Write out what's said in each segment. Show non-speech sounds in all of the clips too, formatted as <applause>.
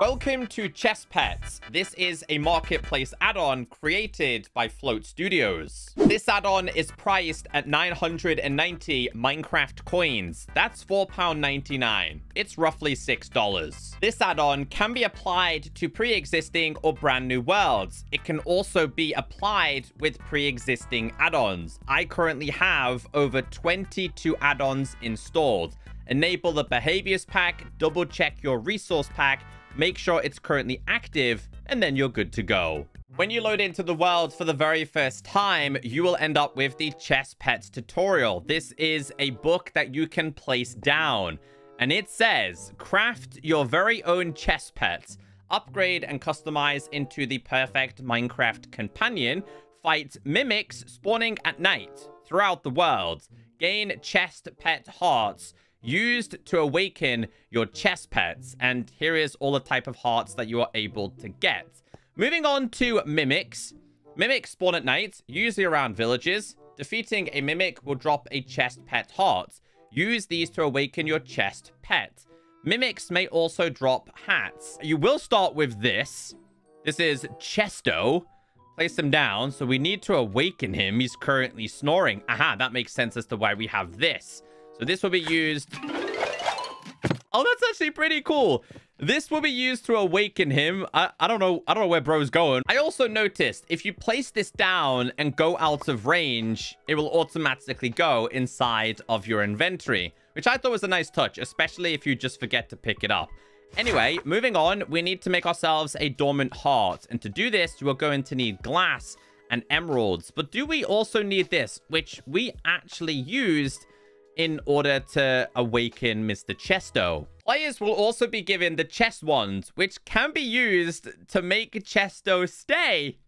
Welcome to Chest Pets. This is a marketplace add-on created by Float Studios. This add-on is priced at 990 Minecraft coins. That's £4.99. It's roughly $6. This add-on can be applied to pre-existing or brand new worlds. It can also be applied with pre-existing add-ons. I currently have over 22 add-ons installed. Enable the behaviors pack, double check your resource pack, make sure it's currently active, and then you're good to go. When you load into the world for the very first time, you will end up with the Chest Pets tutorial. This is a book that you can place down, and it says, craft your very own chest pets, upgrade and customize into the perfect Minecraft companion, fight mimics spawning at night throughout the world, gain chest pet hearts, used to awaken your chest pets. And here is all the type of hearts that you are able to get. Moving on to mimics. Mimics spawn at night, usually around villages. Defeating a mimic will drop a chest pet heart. Use these to awaken your chest pet. Mimics may also drop hats. You will start with this. This is Chesto. Place him down. So we need to awaken him. He's currently snoring. Aha, that makes sense as to why we have this. So this will be used... Oh, that's actually pretty cool. This will be used to awaken him. I, I don't know. I don't know where bro's going. I also noticed if you place this down and go out of range, it will automatically go inside of your inventory, which I thought was a nice touch, especially if you just forget to pick it up. Anyway, moving on, we need to make ourselves a dormant heart. And to do this, we're going to need glass and emeralds. But do we also need this, which we actually used in order to awaken Mr. Chesto. Players will also be given the chest wand, which can be used to make Chesto stay.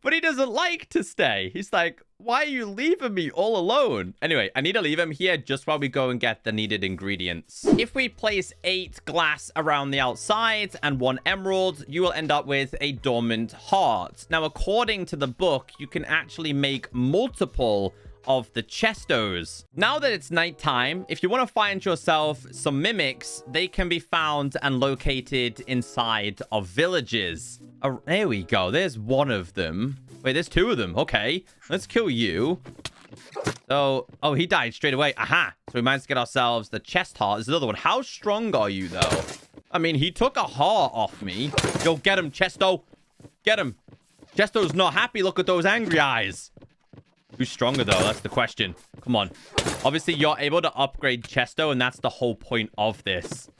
But he doesn't like to stay. He's like, why are you leaving me all alone? Anyway, I need to leave him here just while we go and get the needed ingredients. If we place eight glass around the outside and one emerald, you will end up with a dormant heart. Now, according to the book, you can actually make multiple of the Chestos. Now that it's nighttime, if you want to find yourself some mimics, they can be found and located inside of villages. Oh, there we go. There's one of them. Wait, there's two of them. Okay, let's kill you. So, oh, he died straight away. Aha. So we managed to get ourselves the chest heart. There's another one. How strong are you, though? I mean, he took a heart off me. Go get him, Chesto. Get him. Chesto's not happy. Look at those angry eyes. Who's stronger, though? That's the question. Come on. Obviously, you're able to upgrade Chesto, and that's the whole point of this.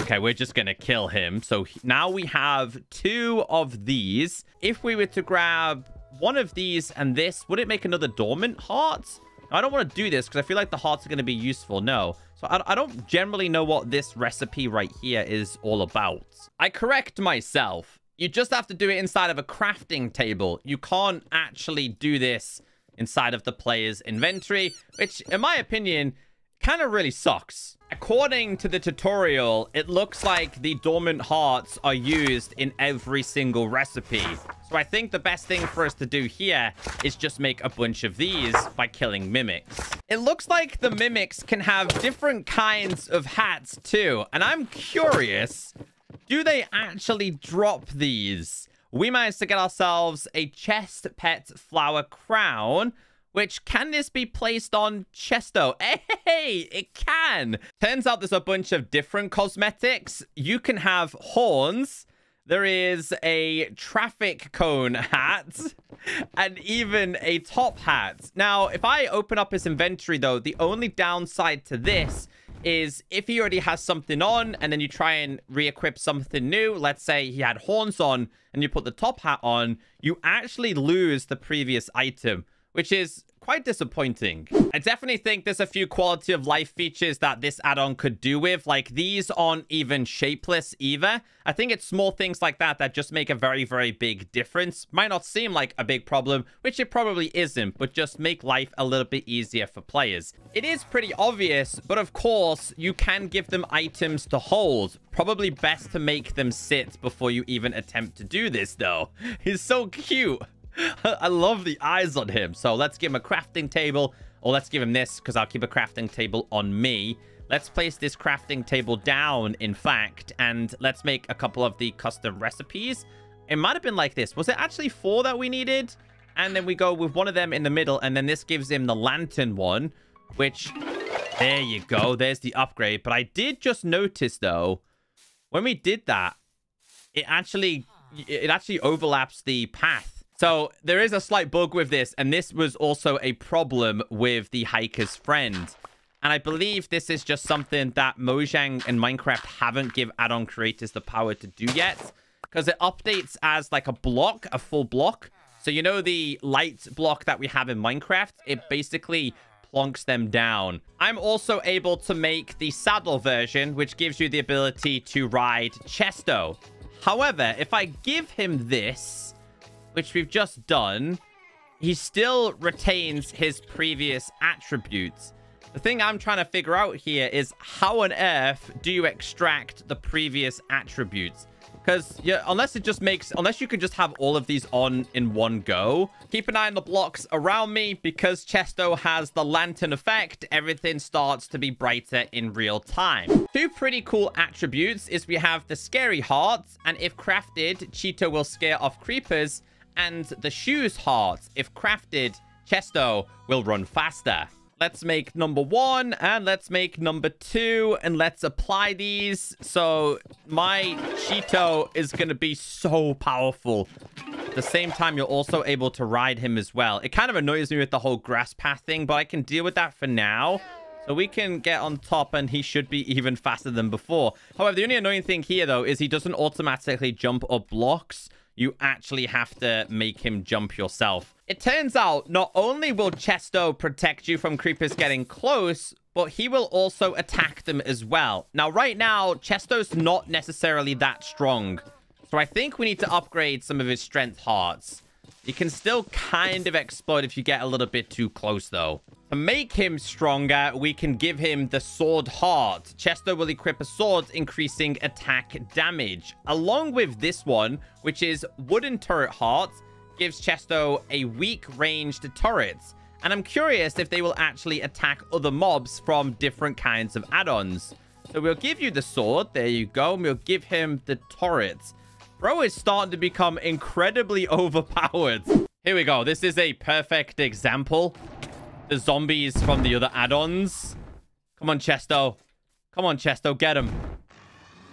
Okay, we're just going to kill him. So now we have two of these. If we were to grab one of these and this, would it make another dormant heart? I don't want to do this because I feel like the hearts are going to be useful. No. So I, I don't generally know what this recipe right here is all about. I correct myself. You just have to do it inside of a crafting table. You can't actually do this inside of the player's inventory, which, in my opinion, kind of really sucks. According to the tutorial, it looks like the dormant hearts are used in every single recipe. So I think the best thing for us to do here is just make a bunch of these by killing mimics. It looks like the mimics can have different kinds of hats too. And I'm curious, do they actually drop these? We managed to get ourselves a chest pet flower crown. Which, can this be placed on Chesto? <laughs> Hey, it can. Turns out there's a bunch of different cosmetics. You can have horns. There is a traffic cone hat <laughs> and even a top hat. Now, if I open up his inventory, though, the only downside to this is if he already has something on and then you try and re-equip something new, let's say he had horns on and you put the top hat on, you actually lose the previous item, which is quite disappointing. I definitely think there's a few quality of life features that this add-on could do with. Like, these aren't even shapeless either. I think it's small things like that that just make a very, very big difference. Might not seem like a big problem, which it probably isn't, but just make life a little bit easier for players. It is pretty obvious, but of course, you can give them items to hold. Probably best to make them sit before you even attempt to do this, though. <laughs> He's so cute. <laughs> I love the eyes on him. So let's give him a crafting table. Or let's give him this, because I'll keep a crafting table on me. Let's place this crafting table down, in fact, and let's make a couple of the custom recipes. It might have been like this. Was it actually four that we needed? And then we go with one of them in the middle, and then this gives him the lantern one, which... There you go. There's the upgrade. But I did just notice, though, when we did that, it actually it actually overlaps the path. So there is a slight bug with this, and this was also a problem with the hiker's friend. And I believe this is just something that Mojang and Minecraft haven't give add-on creators the power to do yet. Because it updates as like a block, a full block. So you know the light block that we have in Minecraft? It basically plonks them down. I'm also able to make the saddle version, which gives you the ability to ride Chesto. However, if I give him this, which we've just done, he still retains his previous attributes. The thing I'm trying to figure out here is how on earth do you extract the previous attributes? Because yeah, unless it just makes, unless you can just have all of these on in one go. Keep an eye on the blocks around me because Chesto has the lantern effect. Everything starts to be brighter in real time. Two pretty cool attributes is we have the scary heart. And if crafted, Chesto will scare off creepers. And the shoes heart. If crafted, Chesto will run faster. Let's make number one and let's make number two and let's apply these. So my Chesto is going to be so powerful. At the same time, you're also able to ride him as well. It kind of annoys me with the whole grass path thing, but I can deal with that for now. So we can get on top and he should be even faster than before. However, the only annoying thing here, though, is he doesn't automatically jump up blocks you actually have to make him jump yourself. It turns out not only will Chesto protect you from creepers getting close, but he will also attack them as well. Now, right now, Chesto's not necessarily that strong. So I think we need to upgrade some of his strength hearts. You can still kind of explode if you get a little bit too close, though. To make him stronger, we can give him the Sword Heart. Chester will equip a sword, increasing attack damage. Along with this one, which is Wooden Turret Heart, gives Chester a weak ranged turrets. And I'm curious if they will actually attack other mobs from different kinds of add-ons. So we'll give you the sword. There you go. And we'll give him the turrets. Bro is starting to become incredibly <laughs> overpowered. Here we go. This is a perfect example. The zombies from the other add-ons. Come on, Chesto. Come on, Chesto. Get him.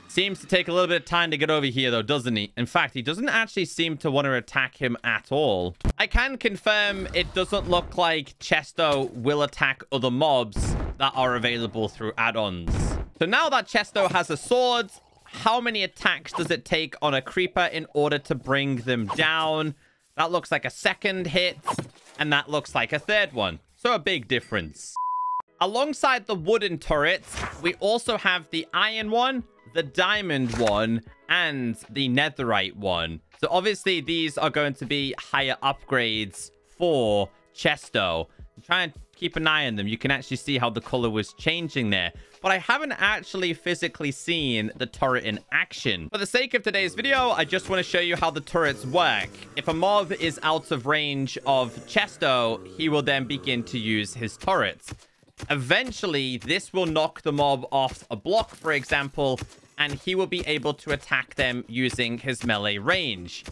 Seems to take a little bit of time to get over here, though, doesn't he? In fact, he doesn't actually seem to want to attack him at all. I can confirm it doesn't look like Chesto will attack other mobs that are available through add-ons. So now that Chesto has a sword, how many attacks does it take on a creeper in order to bring them down? That looks like a second hit, and that looks like a third one. So a big difference. Alongside the wooden turrets, we also have the iron one, the diamond one, and the netherite one. So obviously these are going to be higher upgrades for Chesto. Try and keep an eye on them. You can actually see how the color was changing there but I haven't actually physically seen the turret in action. For the sake of today's video, I just want to show you how the turrets work. If a mob is out of range of Chesto, he will then begin to use his turrets. Eventually, this will knock the mob off a block, for example, and he will be able to attack them using his melee range.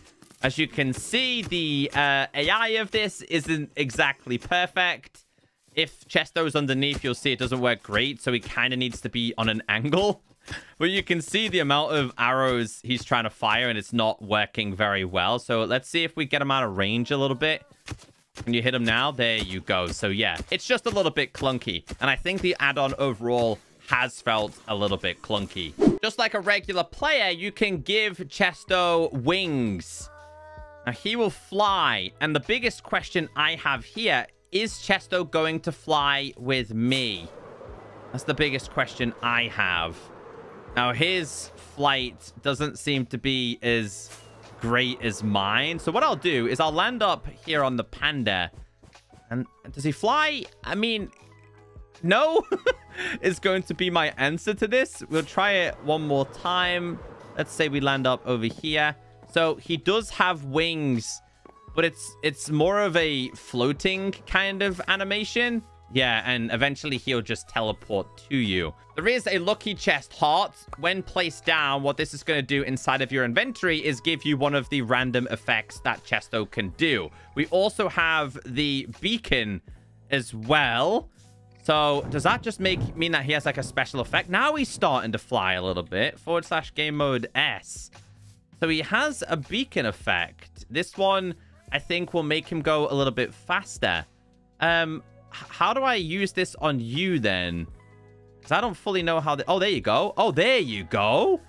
As you can see, the uh, AI of this isn't exactly perfect if Chesto's underneath, you'll see it doesn't work great. So he kind of needs to be on an angle. <laughs> But you can see the amount of arrows he's trying to fire and it's not working very well. So let's see if we get him out of range a little bit. Can you hit him now? There you go. So yeah, it's just a little bit clunky. And I think the add-on overall has felt a little bit clunky. Just like a regular player, you can give Chesto wings. Now, he will fly. And the biggest question I have here is Chesto going to fly with me? That's the biggest question I have. Now, his flight doesn't seem to be as great as mine. So what I'll do is I'll land up here on the panda. And does he fly? I mean, no <laughs> is going to be my answer to this. We'll try it one more time. Let's say we land up over here. So he does have wings but it's it's more of a floating kind of animation. Yeah, and eventually he'll just teleport to you. There is a lucky chest heart. When placed down, what this is going to do inside of your inventory is give you one of the random effects that Chesto can do. We also have the beacon as well. So does that just make mean that he has like a special effect? Now he's starting to fly a little bit. Forward slash game mode S. So he has a beacon effect. This one, I think, will make him go a little bit faster. Um, how do I use this on you then? Because I don't fully know how... Oh, there you go. Oh, there you go.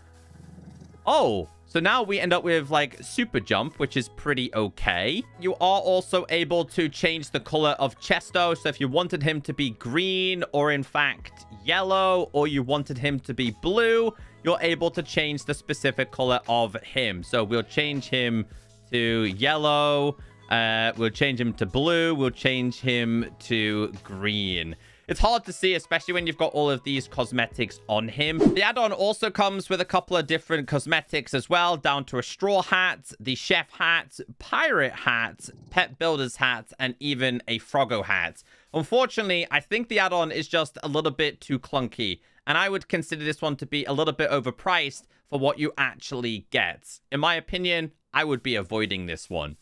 Oh, so now we end up with like super jump, which is pretty okay. You are also able to change the color of Chesto. So if you wanted him to be green or in fact yellow, or you wanted him to be blue, you're able to change the specific color of him. So we'll change him to yellow. Uh, we'll change him to blue. We'll change him to green. It's hard to see, especially when you've got all of these cosmetics on him. The add-on also comes with a couple of different cosmetics as well, down to a straw hat, the chef hat, pirate hat, pet builder's hat, and even a froggo hat. Unfortunately, I think the add-on is just a little bit too clunky, and I would consider this one to be a little bit overpriced for what you actually get. In my opinion, I would be avoiding this one.